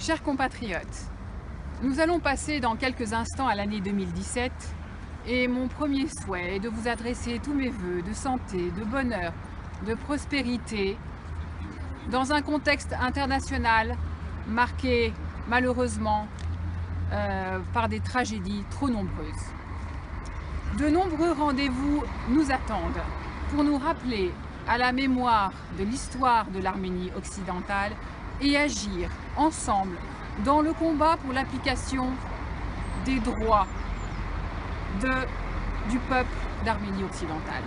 Chers compatriotes, nous allons passer dans quelques instants à l'année 2017 et mon premier souhait est de vous adresser tous mes voeux de santé, de bonheur, de prospérité dans un contexte international marqué malheureusement euh, par des tragédies trop nombreuses. De nombreux rendez-vous nous attendent pour nous rappeler à la mémoire de l'histoire de l'Arménie occidentale et agir ensemble dans le combat pour l'application des droits du peuple d'Arménie occidentale.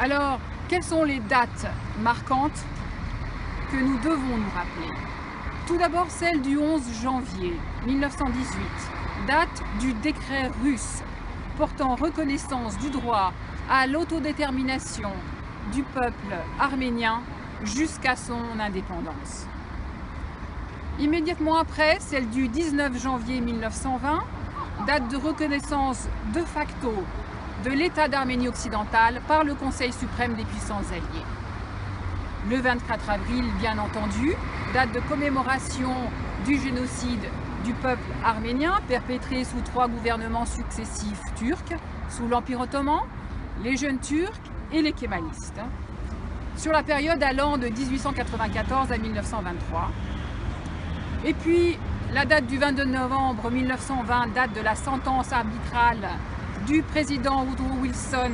Alors, quelles sont les dates marquantes que nous devons nous rappeler? Tout d'abord celle du 11 janvier 1918, date du décret russe portant reconnaissance du droit à l'autodétermination du peuple arménien jusqu'à son indépendance. Immédiatement après, celle du 19 janvier 1920, date de reconnaissance de facto de l'État d'Arménie occidentale par le Conseil suprême des puissances alliées. Le 24 avril, bien entendu, date de commémoration du génocide du peuple arménien perpétré sous trois gouvernements successifs turcs, sous l'Empire ottoman, les jeunes turcs et les kémalistes, sur la période allant de 1894 à 1923. Et puis, la date du 22 novembre 1920, date de la sentence arbitrale du président Woodrow Wilson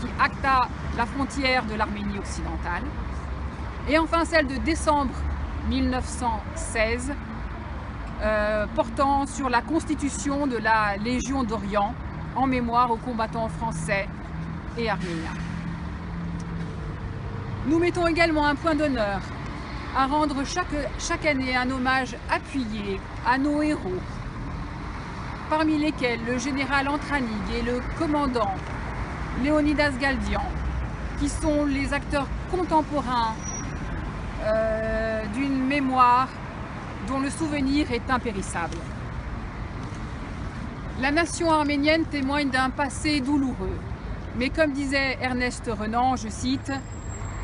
qui acta la frontière de l'Arménie occidentale. Et enfin celle de décembre 1916, euh, portant sur la constitution de la Légion d'Orient en mémoire aux combattants français et arméniens. Nous mettons également un point d'honneur à rendre chaque, année un hommage appuyé à nos héros, parmi lesquels le général Antranig et le commandant Léonidas Galdian, qui sont les acteurs contemporains euh, d'une mémoire dont le souvenir est impérissable. La nation arménienne témoigne d'un passé douloureux, mais comme disait Ernest Renan, je cite, «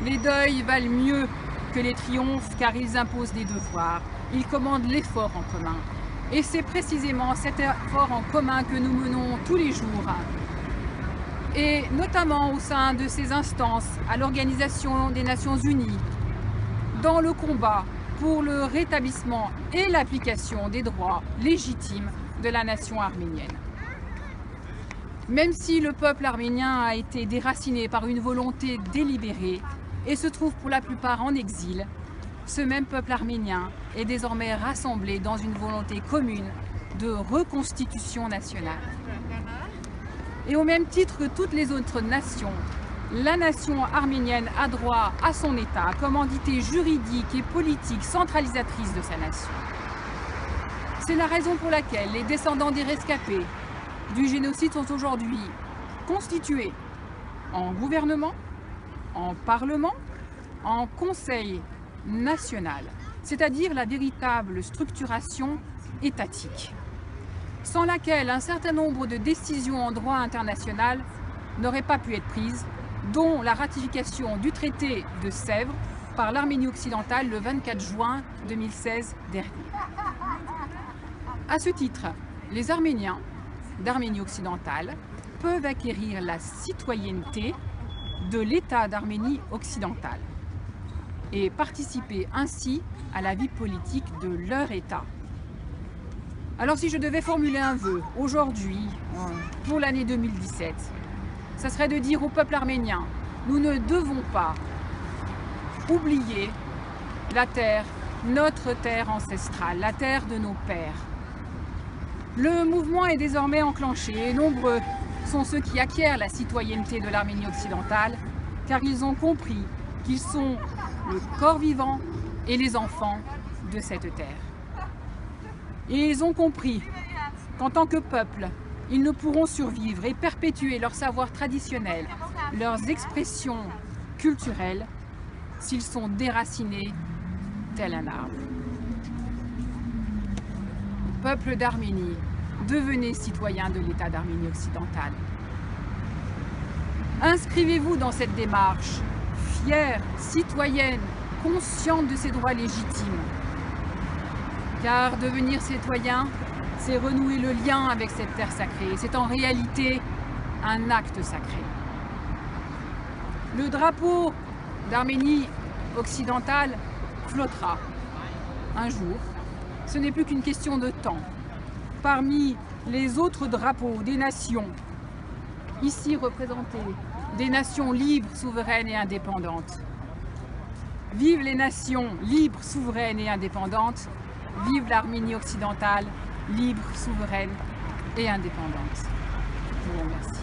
Les deuils valent mieux que les triomphes car ils imposent des devoirs, ils commandent l'effort en commun. Et c'est précisément cet effort en commun que nous menons tous les jours, et notamment au sein de ces instances à l'Organisation des Nations Unies, dans le combat pour le rétablissement et l'application des droits légitimes de la nation arménienne. Même si le peuple arménien a été déraciné par une volonté délibérée et se trouve pour la plupart en exil, ce même peuple arménien est désormais rassemblé dans une volonté commune de reconstitution nationale. Et au même titre que toutes les autres nations, la nation arménienne a droit à son État comme entité juridique et politique centralisatrice de sa nation. C'est la raison pour laquelle les descendants des rescapés du génocide sont aujourd'hui constitués en gouvernement, en parlement, en conseil national, c'est-à-dire la véritable structuration étatique, sans laquelle un certain nombre de décisions en droit international n'auraient pas pu être prises, dont la ratification du traité de Sèvres par l'Arménie occidentale le 24 juin 2016 dernier. À ce titre, les Arméniens d'Arménie occidentale peuvent acquérir la citoyenneté de l'État d'Arménie occidentale et participer ainsi à la vie politique de leur État. Alors si je devais formuler un vœu aujourd'hui, euh, pour l'année 2017, ça serait de dire au peuple arménien, nous ne devons pas oublier la terre, notre terre ancestrale, la terre de nos pères. Le mouvement est désormais enclenché et nombreux sont ceux qui acquièrent la citoyenneté de l'Arménie occidentale car ils ont compris qu'ils sont le corps vivant et les enfants de cette terre. Et ils ont compris qu'en tant que peuple, ils ne pourront survivre et perpétuer leur savoir traditionnel, leurs expressions culturelles, s'ils sont déracinés tel un arbre. Peuple d'Arménie, devenez citoyens de l'État d'Arménie occidentale. Inscrivez-vous dans cette démarche fière, citoyenne, consciente de ses droits légitimes. Car devenir citoyen, c'est renouer le lien avec cette terre sacrée. C'est en réalité un acte sacré. Le drapeau d'Arménie occidentale flottera un jour. Ce n'est plus qu'une question de temps. Parmi les autres drapeaux des nations, ici représentées, des nations libres, souveraines et indépendantes. Vive les nations libres, souveraines et indépendantes. Vive l'Arménie occidentale, libre, souveraine et indépendante. Je vous remercie.